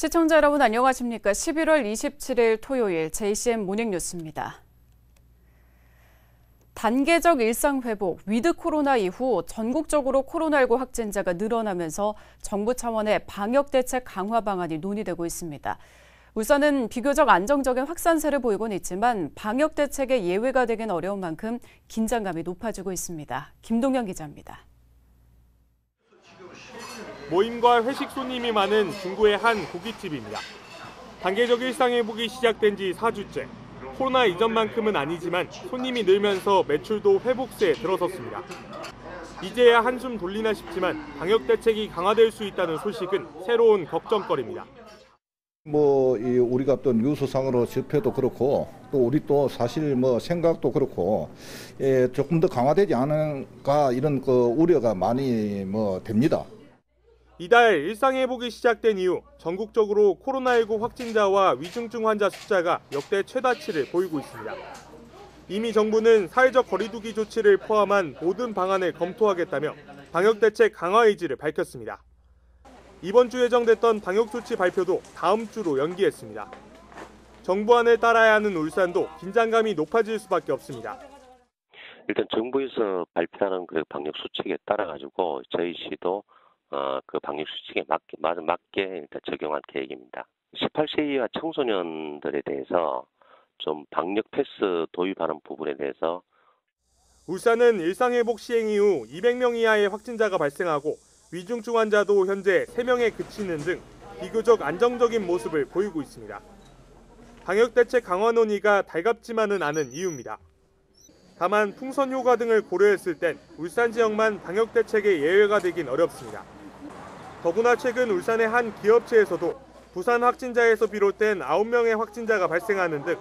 시청자 여러분 안녕하십니까? 11월 27일 토요일 JCN 모닝 뉴스입니다. 단계적 일상 회복, with 코로나 이후 전국적으로 코로나19 확진자가 늘어나면서 정부 차원의 방역 대책 강화 방안이 논의되고 있습니다. 울산은 비교적 안정적인 확산세를 보이곤 있지만 방역 대책의 예외가 되긴 어려운 만큼 긴장감이 높아지고 있습니다. 김동현 기자입니다. 모임과 회식 손님이 많은 중구의 한 고깃집입니다. 단계적 일상회복이 시작된 지 4주째. 코로나 이전만큼은 아니지만 손님이 늘면서 매출도 회복세에 들어섰습니다. 이제야 한숨 돌리나 싶지만 방역 대책이 강화될 수 있다는 소식은 새로운 걱정거리입니다. 뭐 우리가 또 뉴스상으로 접해도 그렇고 또 우리 또 사실 뭐 생각도 그렇고 예, 조금 더 강화되지 않을까 이런 그 우려가 많이 뭐 됩니다. 이달 일상회복이 시작된 이후 전국적으로 코로나19 확진자와 위중증 환자 숫자가 역대 최다치를 보이고 있습니다. 이미 정부는 사회적 거리두기 조치를 포함한 모든 방안을 검토하겠다며 방역대책 강화 의지를 밝혔습니다. 이번 주 예정됐던 방역조치 발표도 다음 주로 연기했습니다. 정부안을 따라야 하는 울산도 긴장감이 높아질 수밖에 없습니다. 일단 정부에서 발표하는 그 방역 수칙에 따라 가지고 저희 시도 어, 그 방역 수칙에 맞게, 맞게 적용할 계획입니다. 18세 이하 청소년들에 대해서 좀 방역 패스 도입하는 부분에 대해서 울산은 일상회복 시행 이후 200명 이하의 확진자가 발생하고 위중증 환자도 현재 3명에 그치는 등 비교적 안정적인 모습을 보이고 있습니다. 방역대책 강화 논의가 달갑지만은 않은 이유입니다. 다만 풍선 효과 등을 고려했을 땐 울산 지역만 방역대책의 예외가 되긴 어렵습니다. 더구나 최근 울산의 한 기업체에서도 부산 확진자에서 비롯된 9명의 확진자가 발생하는 등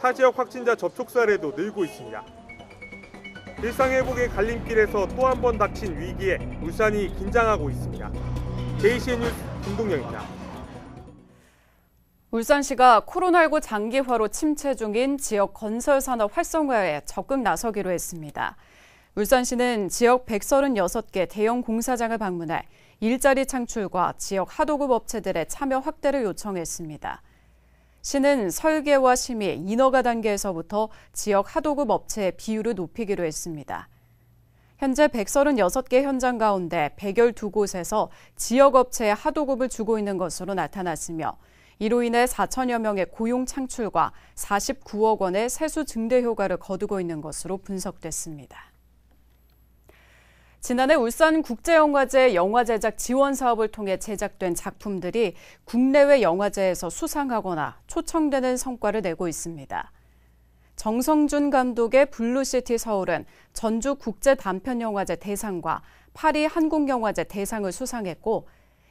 타 지역 확진자 접촉 사례도 늘고 있습니다. 일상회복의 갈림길에서 또 한 번 닥친 위기에 울산이 긴장하고 있습니다. JCN 뉴스 김동영입니다. 울산시가 코로나19 장기화로 침체 중인 지역 건설 산업 활성화에 적극 나서기로 했습니다. 울산시는 지역 136개 대형 공사장을 방문해 일자리 창출과 지역 하도급 업체들의 참여 확대를 요청했습니다. 시는 설계와 심의, 인허가 단계에서부터 지역 하도급 업체의 비율을 높이기로 했습니다. 현재 136개 현장 가운데 112곳에서 지역 업체의 하도급을 주고 있는 것으로 나타났으며 이로 인해 4천여 명의 고용 창출과 49억 원의 세수 증대 효과를 거두고 있는 것으로 분석됐습니다. 지난해 울산 국제영화제 영화 제작 지원 사업을 통해 제작된 작품들이 국내외 영화제에서 수상하거나 초청되는 성과를 내고 있습니다. 정성준 감독의 블루시티 서울은 전주 국제 단편 영화제 대상과 파리 한국 영화제 대상을 수상했고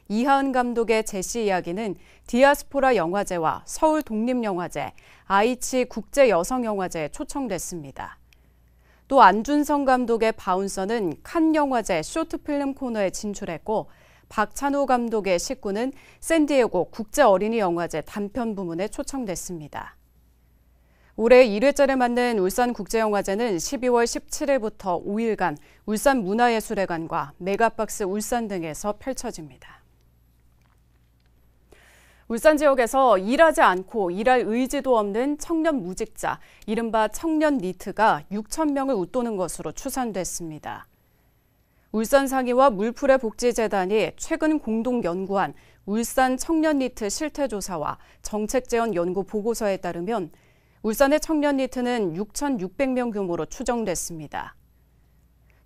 이하은 감독의 제시 이야기는 디아스포라 영화제와 서울 독립 영화제, 아이치 국제 여성 영화제에 초청됐습니다. 또 안준성 감독의 바운서는 칸 영화제 쇼트필름 코너에 진출했고 박찬호 감독의 식구는 샌디에고 국제 어린이 영화제 단편 부문에 초청됐습니다. 올해 1회째를 맞는 울산국제영화제는 12월 17일부터 5일간 울산문화예술회관과 메가박스 울산 등에서 펼쳐집니다. 울산 지역에서 일하지 않고 일할 의지도 없는 청년 무직자, 이른바 청년 니트가 6천 명을 웃도는 것으로 추산됐습니다. 울산 상의와 물풀의 복지재단이 최근 공동 연구한 울산 청년 니트 실태조사와 정책재원 연구 보고서에 따르면 울산의 청년 니트는 6,600명 규모로 추정됐습니다.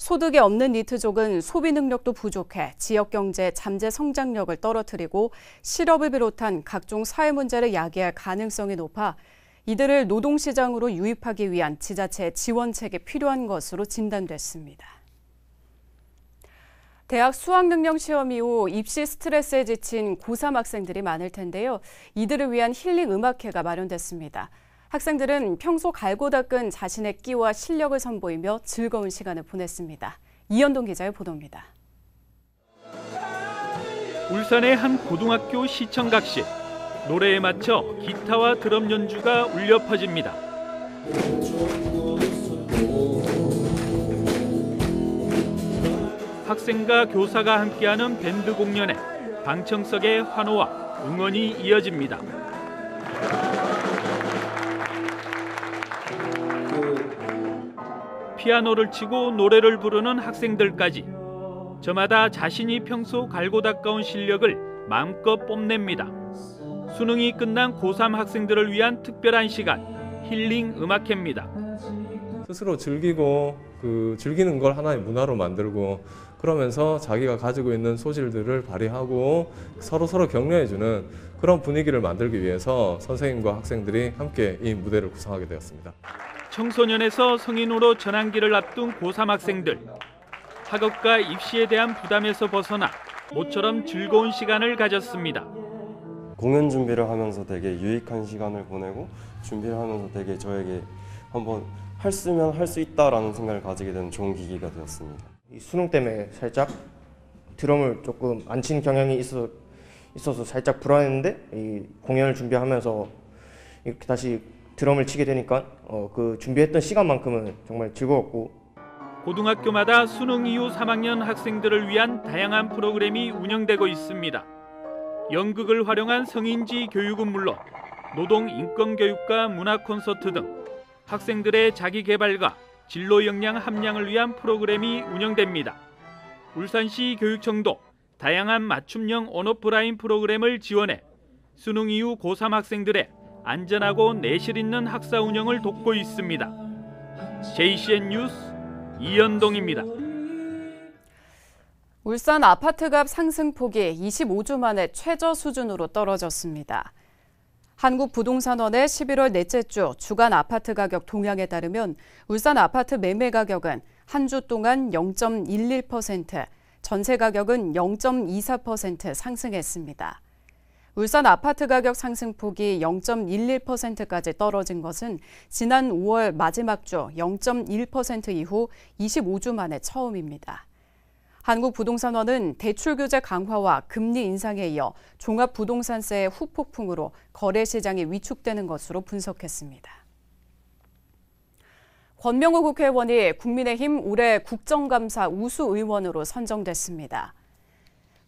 소득이 없는 니트족은 소비 능력도 부족해 지역 경제 잠재 성장력을 떨어뜨리고 실업을 비롯한 각종 사회 문제를 야기할 가능성이 높아 이들을 노동시장으로 유입하기 위한 지자체 지원책이 필요한 것으로 진단됐습니다. 대학 수학능력 시험 이후 입시 스트레스에 지친 고3 학생들이 많을 텐데요. 이들을 위한 힐링 음악회가 마련됐습니다. 학생들은 평소 갈고 닦은 자신의 끼와 실력을 선보이며 즐거운 시간을 보냈습니다. 이현동 기자의 보도입니다. 울산의 한 고등학교 시청각시 노래에 맞춰 기타와 드럼 연주가 울려 퍼집니다. 학생과 교사가 함께하는 밴드 공연에 방청석의 환호와 응원이 이어집니다. 피아노를 치고 노래를 부르는 학생들까지 저마다 자신이 평소 갈고 닦아온 실력을 마음껏 뽐냅니다. 수능이 끝난 고3 학생들을 위한 특별한 시간 힐링 음악회입니다. 스스로 즐기고 그 즐기는 걸 하나의 문화로 만들고 그러면서 자기가 가지고 있는 소질들을 발휘하고 서로 서로 격려해주는 그런 분위기를 만들기 위해서 선생님과 학생들이 함께 이 무대를 구성하게 되었습니다. 청소년에서 성인으로 전환기를 앞둔 고3 학생들. 학업과 입시에 대한 부담에서 벗어나 모처럼 즐거운 시간을 가졌습니다. 공연 준비를 하면서 되게 유익한 시간을 보내고 준비를 하면서 되게 저에게 한번 할 수면 할 수 있다라는 생각을 가지게 되는 좋은 계기가 되었습니다. 이 수능 때문에 살짝 드럼을 조금 안 친 경향이 있어, 있어서 살짝 불안했는데 이 공연을 준비하면서 이렇게 다시 드럼을 치게 되니까 어, 그 준비했던 시간만큼은 정말 즐거웠고 고등학교마다 수능 이후 3학년 학생들을 위한 다양한 프로그램이 운영되고 있습니다. 연극을 활용한 성인지 교육은 물론 노동 인권 교육과 문화 콘서트 등 학생들의 자기 개발과 진로 역량 함량을 위한 프로그램이 운영됩니다. 울산시 교육청도 다양한 맞춤형 온오프라인 프로그램을 지원해 수능 이후 고3 학생들의 안전하고 내실 있는 학사 운영을 돕고 있습니다. JCN 뉴스 이현동입니다. 울산 아파트값 상승폭이 25주 만에 최저 수준으로 떨어졌습니다. 한국부동산원의 11월 넷째 주 주간 아파트 가격 동향에 따르면 울산 아파트 매매 가격은 한 주 동안 0.11%, 전세 가격은 0.24% 상승했습니다. 울산 아파트 가격 상승폭이 0.11%까지 떨어진 것은 지난 5월 마지막 주 0.1% 이후 25주 만에 처음입니다. 한국부동산원은 대출 규제 강화와 금리 인상에 이어 종합부동산세의 후폭풍으로 거래 시장이 위축되는 것으로 분석했습니다. 권명호 국회의원이 국민의힘 올해 국정감사 우수 의원으로 선정됐습니다.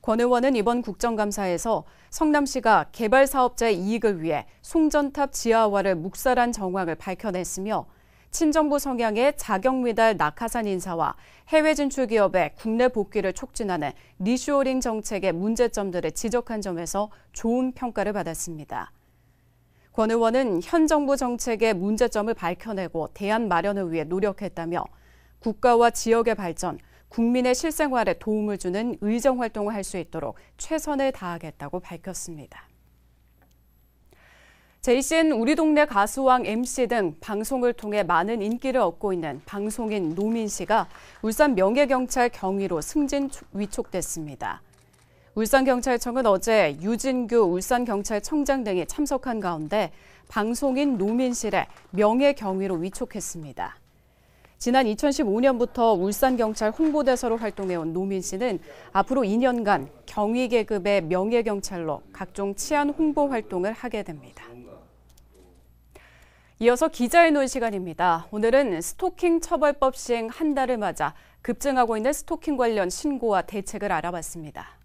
권 의원은 이번 국정감사에서 성남시가 개발 사업자의 이익을 위해 송전탑 지하화를 묵살한 정황을 밝혀냈으며 친정부 성향의 자격 미달 낙하산 인사와 해외 진출 기업의 국내 복귀를 촉진하는 리쇼링 정책의 문제점들을 지적한 점에서 좋은 평가를 받았습니다. 권 의원은 현 정부 정책의 문제점을 밝혀내고 대안 마련을 위해 노력했다며 국가와 지역의 발전, 국민의 실생활에 도움을 주는 의정 활동을 할 수 있도록 최선을 다하겠다고 밝혔습니다. 제이신 우리 동네 가수왕 MC 등 방송을 통해 많은 인기를 얻고 있는 방송인 노민 씨가 울산 명예경찰 경위로 승진 위촉됐습니다. 울산경찰청은 어제 유진규 울산경찰청장 등이 참석한 가운데 방송인 노민 씨를 명예경위로 위촉했습니다. 지난 2015년부터 울산경찰 홍보대사로 활동해온 노민 씨는 앞으로 2년간 경위 계급의 명예경찰로 각종 치안 홍보 활동을 하게 됩니다. 이어서 기자의 논 시간입니다. 오늘은 스토킹 처벌법 시행 한 달을 맞아 급증하고 있는 스토킹 관련 신고와 대책을 알아봤습니다.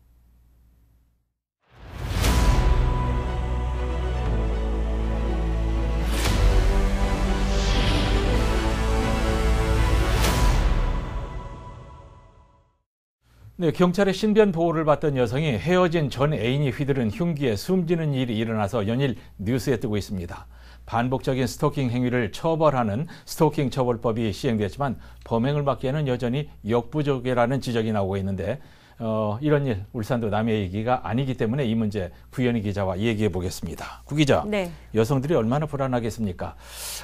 네, 경찰의 신변 보호를 받던 여성이 헤어진 전 애인이 휘두른 흉기에 숨지는 일이 일어나서 연일 뉴스에 뜨고 있습니다. 반복적인 스토킹 행위를 처벌하는 스토킹 처벌법이 시행됐지만 범행을 막기에는 여전히 역부족이라는 지적이 나오고 있는데 어, 이런 일 울산도 남의 얘기가 아니기 때문에 이 문제 구현희 기자와 얘기해 보겠습니다. 구 기자, 네. 여성들이 얼마나 불안하겠습니까?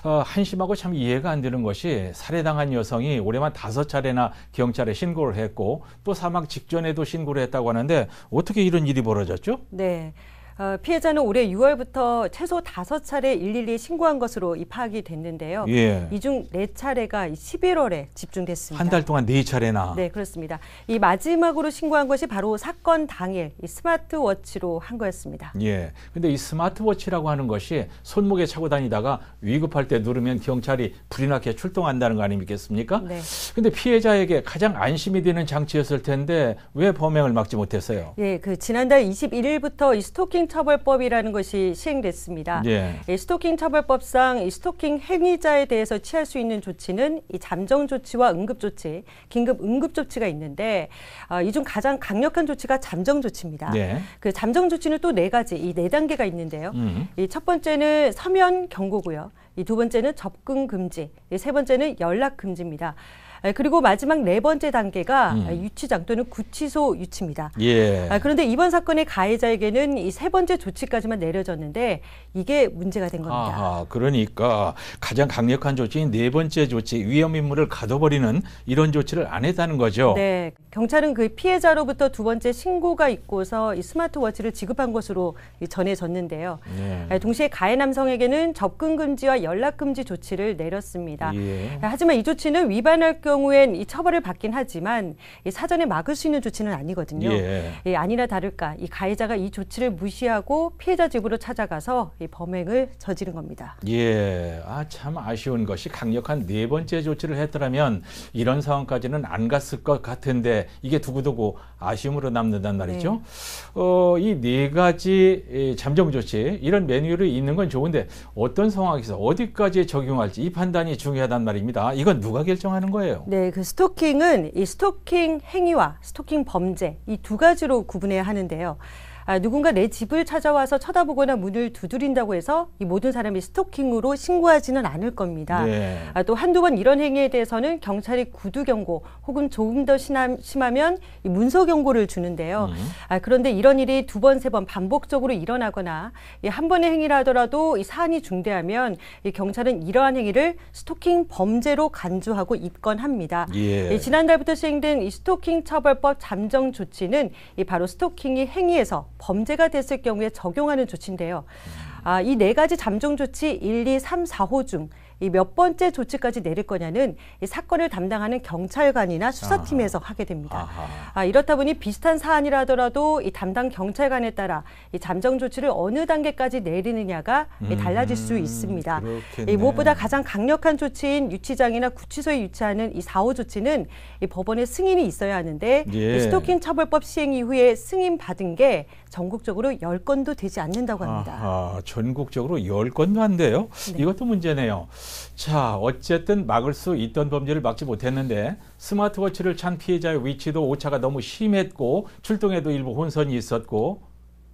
어, 한심하고 참 이해가 안 되는 것이 살해당한 여성이 올해만 다섯 차례나 경찰에 신고를 했고 또 사망 직전에도 신고를 했다고 하는데 어떻게 이런 일이 벌어졌죠? 네. 어, 피해자는 올해 6월부터 최소 다섯 차례 112 신고한 것으로 이 파악이 됐는데요. 예. 이중네 차례가 11월에 집중됐습니다. 한 달 동안 네 차례나. 네, 그렇습니다. 이 마지막으로 신고한 것이 바로 사건 당일 이 스마트워치로 한 거였습니다. 예. 근데 이 스마트워치라고 하는 것이 손목에 차고 다니다가 위급할 때 누르면 경찰이 불이 나게 출동한다는 거 아니겠습니까? 네. 근데 피해자에게 가장 안심이 되는 장치였을 텐데 왜 범행을 막지 못했어요? 예, 그 지난달 21일부터 이 스토킹 스토킹 처벌법이라는 것이 시행됐습니다. 예. 이 스토킹 처벌법상 이 스토킹 행위자에 대해서 취할 수 있는 조치는 이 잠정 조치와 응급 조치, 긴급 응급 조치가 있는데 어, 이중 가장 강력한 조치가 잠정 조치입니다. 네. 그 잠정 조치는 또 네 가지, 이 네 단계가 있는데요. 음. 이 첫 번째는 서면 경고고요. 이 두 번째는 접근 금지, 이 세 번째는 연락 금지입니다. 아, 그리고 마지막 네 번째 단계가 음. 유치장 또는 구치소 유치입니다. 예. 아, 그런데 이번 사건의 가해자에게는 이 세 번째 조치까지만 내려졌는데 이게 문제가 된 겁니다. 아하, 그러니까 가장 강력한 조치인 네 번째 조치, 위험 인물을 가둬버리는 이런 조치를 안 했다는 거죠. 네, 경찰은 그 피해자로부터 두 번째 신고가 있고서 이 스마트워치를 지급한 것으로 이 전해졌는데요. 예. 아, 동시에 가해 남성에게는 접근 금지와 연락 금지 조치를 내렸습니다. 예. 하지만 이 조치는 위반할 경우엔 이 처벌을 받긴 하지만 이 사전에 막을 수 있는 조치는 아니거든요. 예. 예, 아니나 다를까 이 가해자가 이 조치를 무시하고 피해자 집으로 찾아가서 이 범행을 저지른 겁니다. 예, 아, 참 아쉬운 것이 강력한 네 번째 조치를 했더라면 이런 상황까지는 안 갔을 것 같은데 이게 두고두고 아쉬움으로 남는단 말이죠. 어, 이 네 가지 이 잠정 조치 이런 매뉴얼이 있는 건 좋은데 어떤 상황에서 어디까지 적용할지 이 판단이 중요하단 말입니다. 이건 누가 결정하는 거예요? 네, 그 스토킹은 이 스토킹 행위와 스토킹 범죄 이 두 가지로 구분해야 하는데요. 아, 누군가 내 집을 찾아와서 쳐다보거나 문을 두드린다고 해서 이 모든 사람이 스토킹으로 신고하지는 않을 겁니다. 네. 아, 또 한두 번 이런 행위에 대해서는 경찰이 구두 경고 혹은 조금 더 심하, 심하면 이 문서 경고를 주는데요. 아, 그런데 이런 일이 두 번, 세 번 반복적으로 일어나거나 이 한 번의 행위라 하더라도 이 사안이 중대하면 이 경찰은 이러한 행위를 스토킹 범죄로 간주하고 입건합니다. 예. 이 지난달부터 시행된 이 스토킹 처벌법 잠정 조치는 이 바로 스토킹이 행위에서 범죄가 됐을 경우에 적용하는 조치인데요. 아, 이 네 가지 잠정 조치 1, 2, 3, 4호 중 이 몇 번째 조치까지 내릴 거냐는 이 사건을 담당하는 경찰관이나 수사팀에서 하게 됩니다. 아하. 아, 이렇다 보니 비슷한 사안이라 하더라도 이 담당 경찰관에 따라 이 잠정 조치를 어느 단계까지 내리느냐가 이 달라질 수 음, 있습니다. 그렇겠네. 이 무엇보다 가장 강력한 조치인 유치장이나 구치소에 유치하는 이 4호 조치는 이 법원의 승인이 있어야 하는데 예. 이 스토킹 처벌법 시행 이후에 승인 받은 게 전국적으로 10건도 되지 않는다고 합니다. 아하, 전국적으로 열 건도 안 돼요. 네. 이것도 문제네요. 자, 어쨌든 막을 수 있던 범죄를 막지 못했는데 스마트워치를 찬 피해자의 위치도 오차가 너무 심했고 출동에도 일부 혼선이 있었고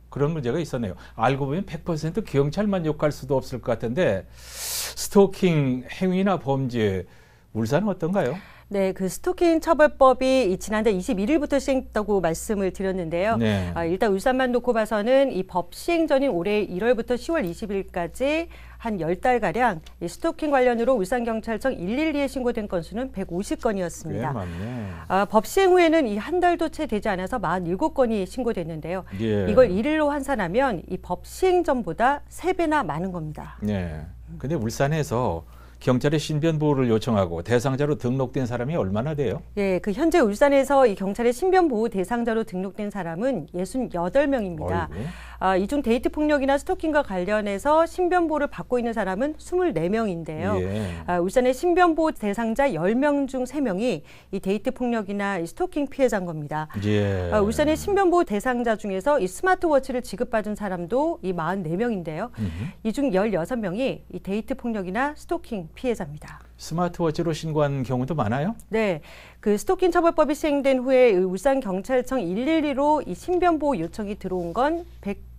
그런 문제가 있었네요. 알고 보면 100% 경찰만 욕할 수도 없을 것 같은데 스토킹 행위나 범죄 울산은 어떤가요? 네, 그 스토킹 처벌법이 이 지난달 21일부터 시행됐다고 말씀을 드렸는데요. 네. 아, 일단 울산만 놓고 봐서는 이 법 시행 전인 올해 1월부터 10월 20일까지 한 10달가량 이 스토킹 관련으로 울산경찰청 112에 신고된 건수는 150건이었습니다. 꽤 많네. 아, 법 시행 후에는 이 한 달도 채 되지 않아서 47건이 신고됐는데요. 예. 이걸 일일로 환산하면 이 법 시행 전보다 세배나 많은 겁니다. 네. 근데 울산에서 경찰의 신변 보호를 요청하고 대상자로 등록된 사람이 얼마나 돼요? 예, 그 현재 울산에서 이 경찰의 신변 보호 대상자로 등록된 사람은 68명입니다. 어이구. 아, 이중 데이트 폭력이나 스토킹과 관련해서 신변 보호를 받고 있는 사람은 24명인데요. 예. 아, 울산의 신변 보호 대상자 10명 중 3명이 이 데이트 폭력이나 이 스토킹 피해자인 겁니다. 예. 아, 울산의 신변 보호 대상자 중에서 이 스마트워치를 지급받은 사람도 이 44명인데요. 이 중 16명이 이 데이트 폭력이나 스토킹 피해자입니다. 스마트워치로 신고한 경우도 많아요? 네. 그 스토킹 처벌법이 시행된 후에 이 울산 경찰청 112로 이 신변 보호 요청이 들어온 건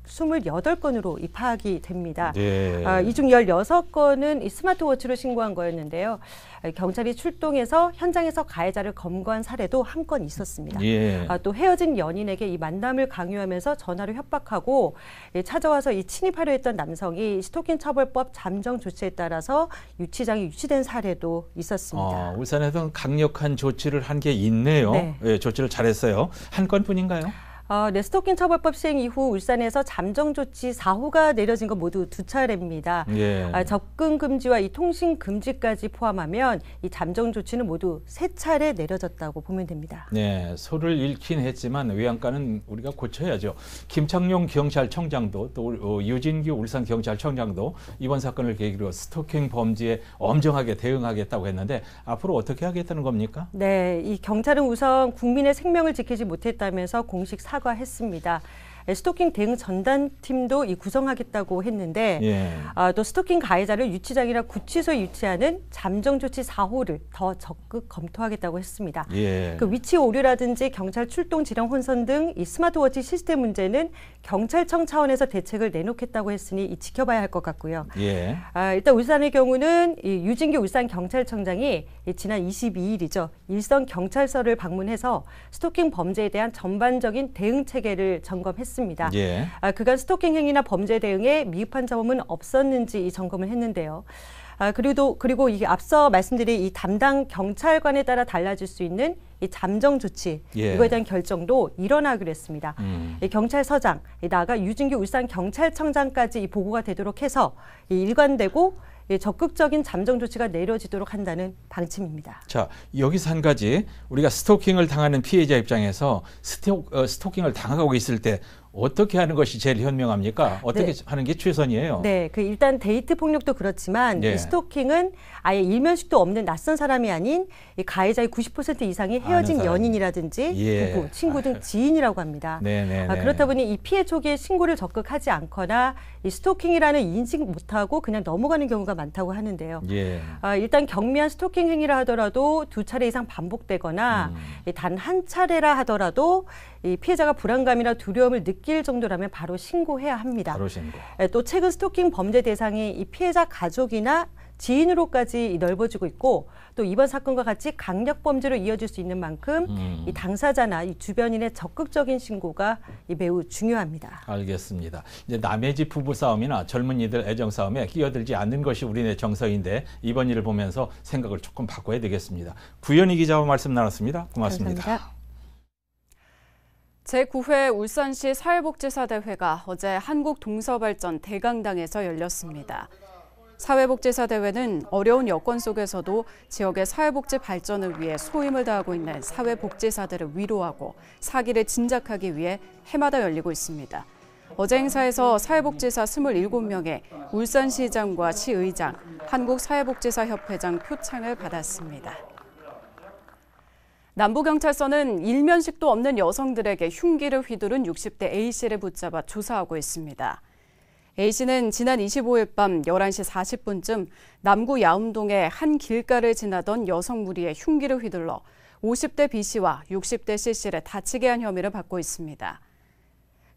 128건으로 이 파악이 됩니다. 네. 아, 이중 16건은 이 스마트워치로 신고한 거였는데요. 아, 경찰이 출동해서 현장에서 가해자를 검거한 사례도 한 건 있었습니다. 예. 아, 또 헤어진 연인에게 이 만남을 강요하면서 전화로 협박하고 예, 찾아와서 이 침입하려 했던 남성이 스토킹 처벌법 잠정 조치에 따라서 유치장에 유치된 사례도 있었습니다. 어, 울산에서는 강력한 조치를 한 게 있네요. 네. 예, 조치를 잘했어요. 한 건뿐인가요? 어, 네, 스토킹 처벌법 시행 이후 울산에서 잠정 조치 4호가 내려진 건 모두 두 차례입니다. 예. 아, 접근 금지와 이 통신 금지까지 포함하면 이 잠정 조치는 모두 세 차례 내려졌다고 보면 됩니다. 네, 소를 잃긴 했지만 외양간은 우리가 고쳐야죠. 김창룡 경찰청장도 또 어, 유진규 울산 경찰청장도 이번 사건을 계기로 스토킹 범죄에 엄정하게 대응하겠다고 했는데 앞으로 어떻게 하겠다는 겁니까? 네, 이 경찰은 우선 국민의 생명을 지키지 못했다면서 공식 사과했습니다. 스토킹 대응 전담팀도 이 구성하겠다고 했는데 예. 아, 또 스토킹 가해자를 유치장이나 구치소에 유치하는 잠정 조치 4호를 더 적극 검토하겠다고 했습니다. 예. 그 위치 오류라든지 경찰 출동 지령 혼선 등 이 스마트워치 시스템 문제는 경찰청 차원에서 대책을 내놓겠다고 했으니 이 지켜봐야 할 것 같고요. 예. 아, 일단 울산의 경우는 이 유진규 울산 경찰청장이 이 지난 22일이죠 일선 경찰서를 방문해서 스토킹 범죄에 대한 전반적인 대응 체계를 점검했습니다. 예. 아, 그간 스토킹 행위나 범죄 대응에 미흡한 점은 없었는지 이 점검을 했는데요. 아, 그리고 그리고 이게 앞서 말씀드린 이 담당 경찰관에 따라 달라질 수 있는 이 잠정 조치 예. 이거에 대한 결정도 일어나기로 했습니다. 음. 이 경찰서장, 이 나아가 유진규 울산 경찰청장까지 이 보고가 되도록 해서 이 일관되고 이 적극적인 잠정 조치가 내려지도록 한다는 방침입니다. 자, 여기서 한 가지 우리가 스토킹을 당하는 피해자 입장에서 스토, 어, 스토킹을 당하고 있을 때 어떻게 하는 것이 제일 현명합니까? 어떻게 네. 하는 게 최선이에요? 네, 그 일단 데이트 폭력도 그렇지만 예. 이 스토킹은 아예 일면식도 없는 낯선 사람이 아닌 이 가해자의 90% 이상이 헤어진. 연인이라든지 예. 부부, 친구 등 지인이라고 합니다. 네네. 아, 그렇다 보니 이 피해 초기에 신고를 적극 하지 않거나 이 스토킹이라는 인식 못하고 그냥 넘어가는 경우가 많다고 하는데요. 예. 아, 일단 경미한 스토킹 행위라 하더라도 두 차례 이상 반복되거나 음. 단한 차례라 하더라도 이 피해자가 불안감이나 두려움을 느낄 정도라면 바로 신고해야 합니다. 바로 신고. 예, 또 최근 스토킹 범죄 대상이 이 피해자 가족이나 지인으로까지 넓어지고 있고 또 이번 사건과 같이 강력 범죄로 이어질 수 있는 만큼 음. 이 당사자나 이 주변인의 적극적인 신고가 이 매우 중요합니다. 알겠습니다. 이제 남의 집 부부 싸움이나 젊은이들 애정 싸움에 끼어들지 않는 것이 우리네 정서인데 이번 일을 보면서 생각을 조금 바꿔야 되겠습니다. 구현희 기자와 말씀 나눴습니다. 고맙습니다. 감사합니다. 제9회 울산시 사회복지사 대회가 어제 한국동서발전 대강당에서 열렸습니다. 사회복지사 대회는 어려운 여건 속에서도 지역의 사회복지 발전을 위해 소임을 다하고 있는 사회복지사들을 위로하고 사기를 진작하기 위해 해마다 열리고 있습니다. 어제 행사에서 사회복지사 27명의 울산시장과 시의장, 한국사회복지사협회장 표창을 받았습니다. 남부경찰서는 일면식도 없는 여성들에게 흉기를 휘두른 60대 A씨를 붙잡아 조사하고 있습니다. A씨는 지난 25일 밤 11시 40분쯤 남구 야움동의 한 길가를 지나던 여성 무리에 흉기를 휘둘러 50대 B씨와 60대 C씨를 다치게 한 혐의를 받고 있습니다.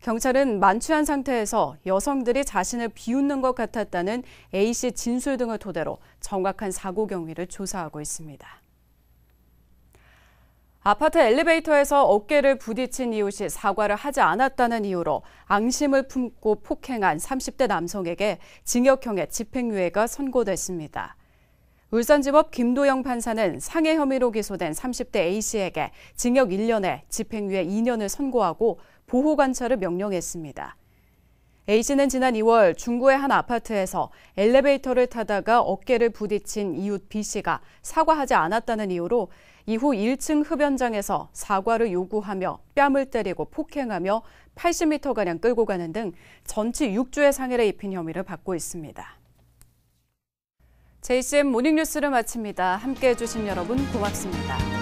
경찰은 만취한 상태에서 여성들이 자신을 비웃는 것 같았다는 A씨 진술 등을 토대로 정확한 사고 경위를 조사하고 있습니다. 아파트 엘리베이터에서 어깨를 부딪힌 이웃이 사과를 하지 않았다는 이유로 앙심을 품고 폭행한 30대 남성에게 징역형의 집행유예가 선고됐습니다. 울산지법 김도영 판사는 상해 혐의로 기소된 30대 A씨에게 징역 1년에 집행유예 2년을 선고하고 보호 관찰을 명령했습니다. A씨는 지난 2월 중구의 한 아파트에서 엘리베이터를 타다가 어깨를 부딪힌 이웃 B씨가 사과하지 않았다는 이유로 이후 1층 흡연장에서 사과를 요구하며 뺨을 때리고 폭행하며 80m가량 끌고 가는 등 전치 6주의 상해를 입힌 혐의를 받고 있습니다. JCM 모닝뉴스를 마칩니다. 함께해 주신 여러분 고맙습니다.